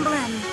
Emblem.